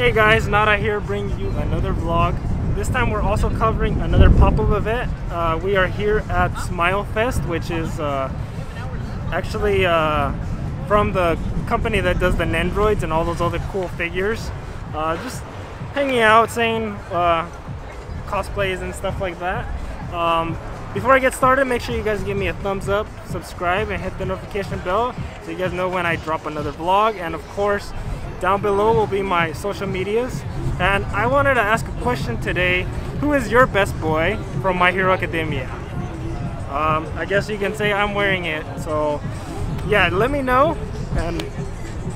Hey guys, Nara here bringing you another vlog. This time we're also covering another pop-up event. Uh, we are here at Smile Fest, which is uh, actually uh, from the company that does the Nendroids and all those other cool figures. Uh, just hanging out, saying uh, cosplays and stuff like that. Um, before I get started, make sure you guys give me a thumbs up, subscribe, and hit the notification bell so you guys know when I drop another vlog. And of course, down below will be my social medias. And I wanted to ask a question today. Who is your best boy from My Hero Academia? Um, I guess you can say I'm wearing it. So yeah, let me know. And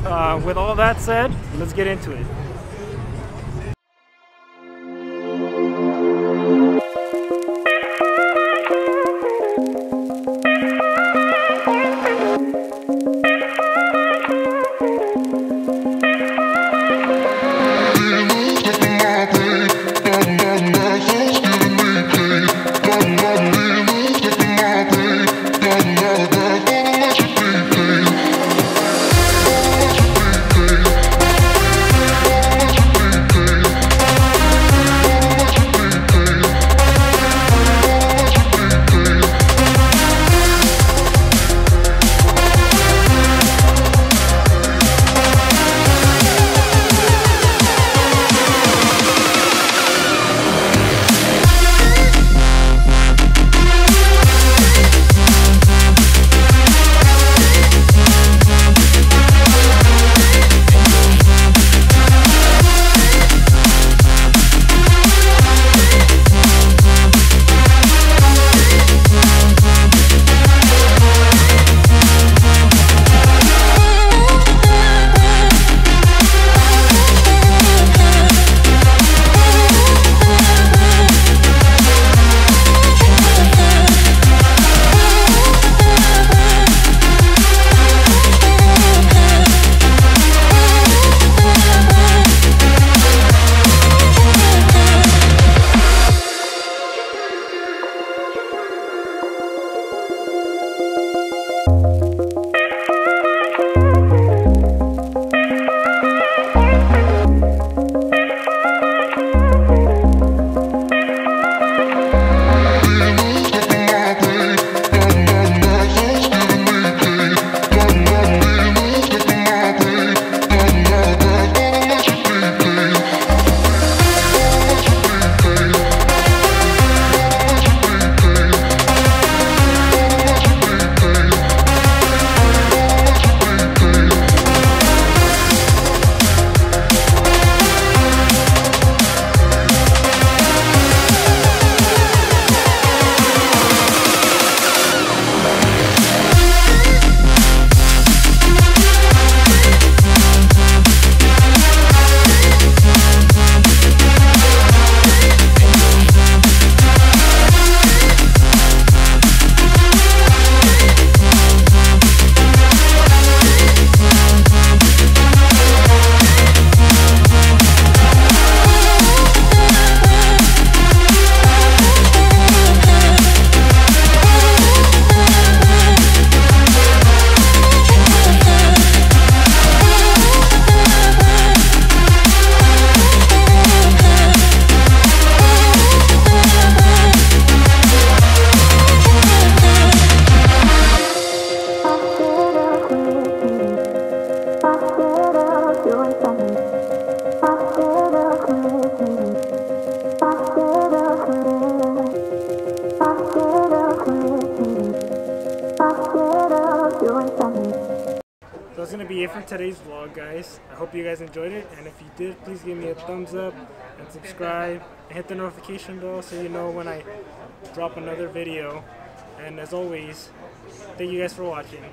uh, with all that said, let's get into it. Be it for today's vlog, guys. I hope you guys enjoyed it, and if you did, please give me a thumbs up and subscribe and hit the notification bell so you know when I drop another video. And as always, thank you guys for watching.